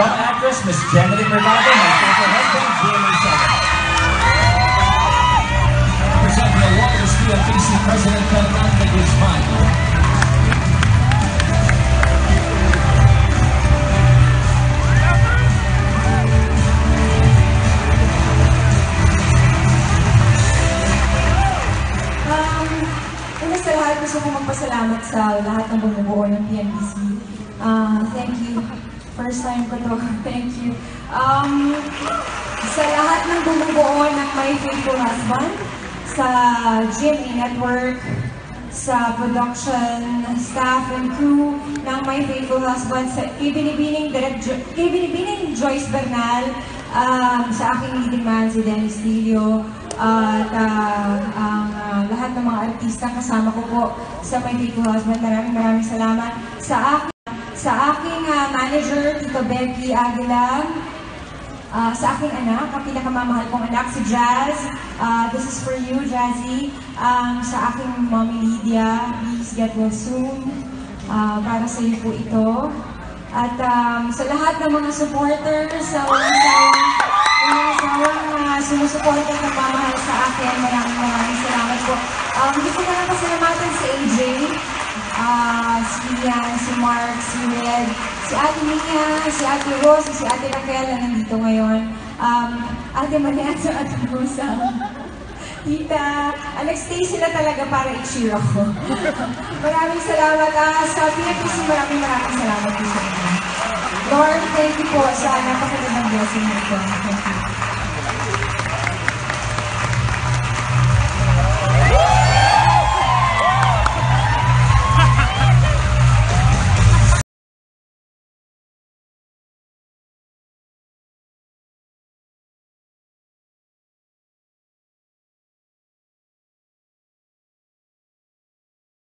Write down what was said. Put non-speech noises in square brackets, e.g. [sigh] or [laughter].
Miss Gemini Mercado, my faithful husband, Jamie Sutton. Presenting the Walters PFPC President Fernando Guzman. Um, una sa lahat, gusto ko magpasalamat sa lahat ng bumubuo ng PNBC. Uh, thank you. First time ko to. [laughs] Thank you. Um, sa lahat ng bumubuo ng My Faithful Husband, sa GMA Network, sa production staff and crew ng My Faithful Husband, sa Ibinibining, Direct jo- Ibinibining Joyce Bernal, um, sa aking leading man si Dennis Dilio, at ah, ang ah, lahat ng mga artista kasama ko po sa My Faithful Husband. Maraming maraming salamat. Sa aking, sa manager, Tito Becky Aguila, Ah, sa aking anak, ang pinakamamahal kong anak, si Jazz. Ah, this is for you, Jazzy. Um, sa aking mommy Lydia, please get well soon. Ah, para sa iyo po ito. At um, sa lahat ng mga supporters, sa mga mga sawang uh, sumusuporta at nagmamahal sa akin, maraming maraming salamat po. Um, hindi ko na pasalamatan si AJ, ah, si Ian, si Mark, si Red, si Ate Mia, si Ate Rose, si Ate Raquel na nandito ngayon. Um, Ate Maniasa, Ate Rosa. Tita, nag-stay sila talaga para i-cheer ako. maraming salamat. Ah, sa PFPC, maraming maraming salamat po sa inyo. Lord, thank you po sa napakagandang blessing nito. Thank you.